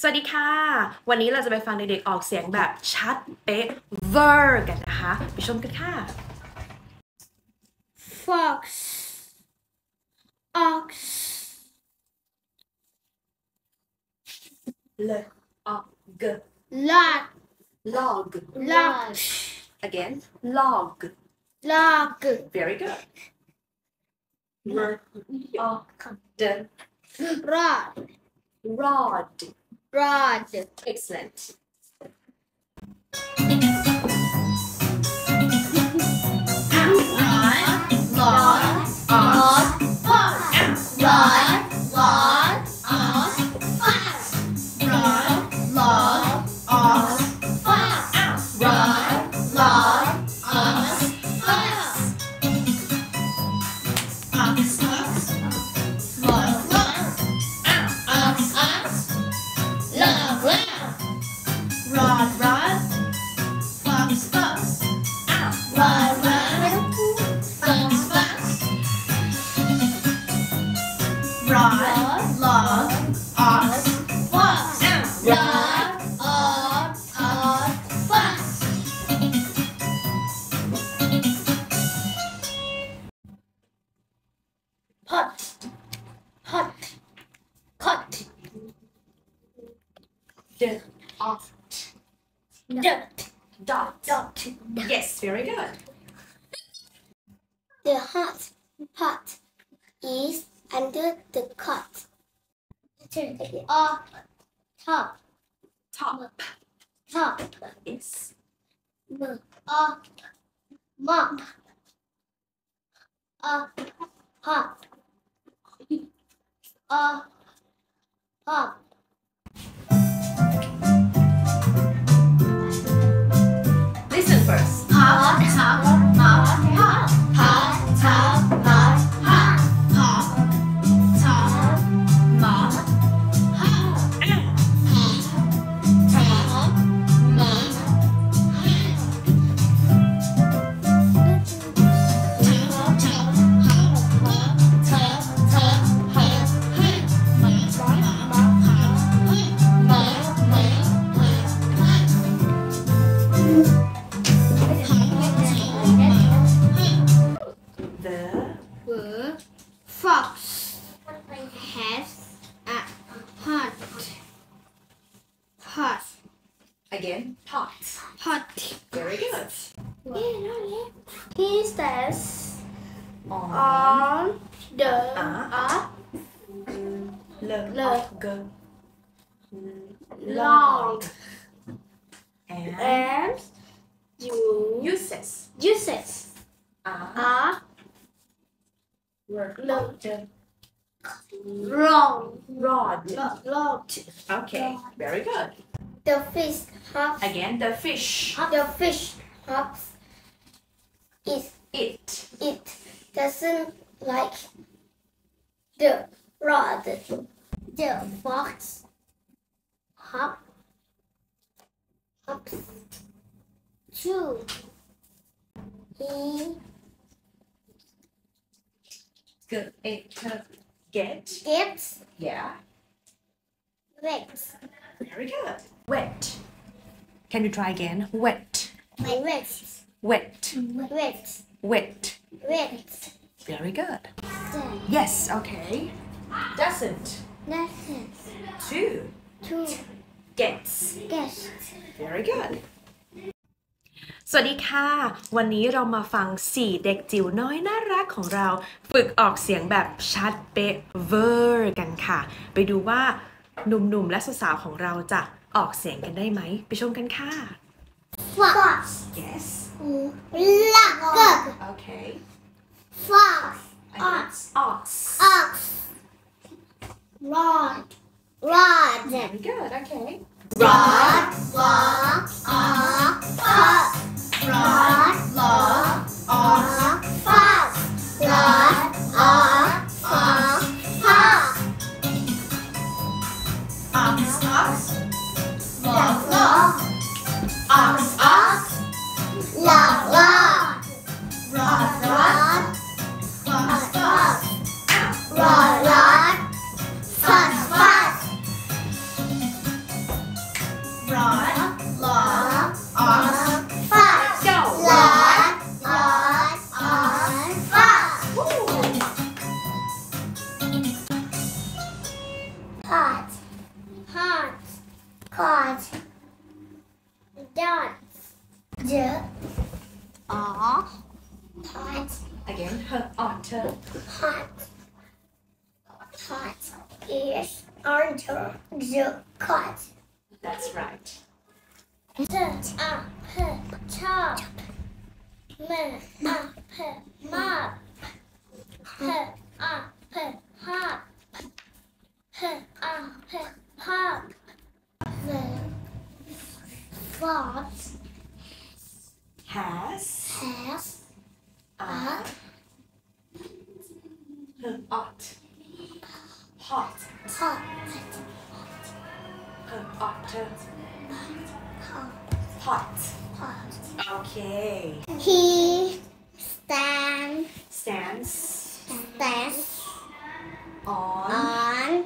สวัสดีค่ะ วันนี้เราจะไปฟังเด็กๆออกเสียงแบบชัดเป๊ะเวอร์กันนะคะ ไปชมกันค่ะ fox, ox, เลออกก lot, log lot, again log log, very good r o d rod, rod rod, excellent d off dirt, dot. Dot. yes very good. The hot pot is under the cot. Up, top, top. Top, yes. Up, mop, up, hop, up, hop. Fox has a hot hot again? Pot. Hot. Very good. He stands on on the up log Log. go. Log. and and you uses. uses. Are are the wrong rod locked. okay very good The fish hops. again the fish The fish hops. It it it doesn't like the rod. The fox hop hops too. He get? Gets yeah. Wet. very good wet. Can you try again? Wet. Wet. wet. Wet. wet. Wet. very good. Yes okay. Doesn't. Nothing two. To gets. Get. very good สวัสดีค่ะ วันนี้เรามาฟัง 4 เด็กจิ๋วน้อยน่ารักของเรา ฝึกออกเสียงแบบชัดเป๊ะเวอร์กันค่ะ ไปดูว่าหนุ่มๆและสาวๆของเราจะออกเสียงกันได้ไหม ไปชมกันค่ะ Fox. yes Lock. okay Fox. ox ox Ox. Rod. Rod. very good okay Rod. Log. Ox. Fox. Rod. Log. Caught, dot, the, are, hot, again her otter hot, hot is under the cot. that's right. T a p chop, m a p mop, p a p hop, p a p pop, the fox has has a a her ot hot hot hot hot hot. okay He stand stands stands on on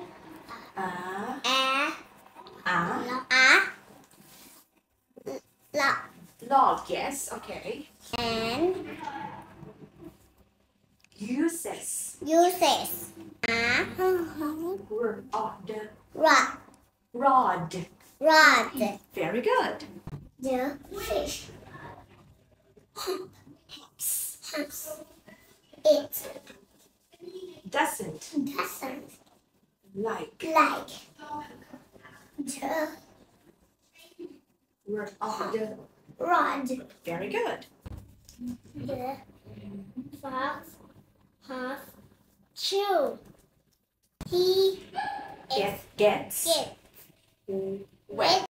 a a a a log log yes okay. And uses. uses a word rod. Rod. Rod. very good. The fish hops hops. It. Doesn't. Doesn't like. like the word order rod. very good The fox has chew. He get gets gets wet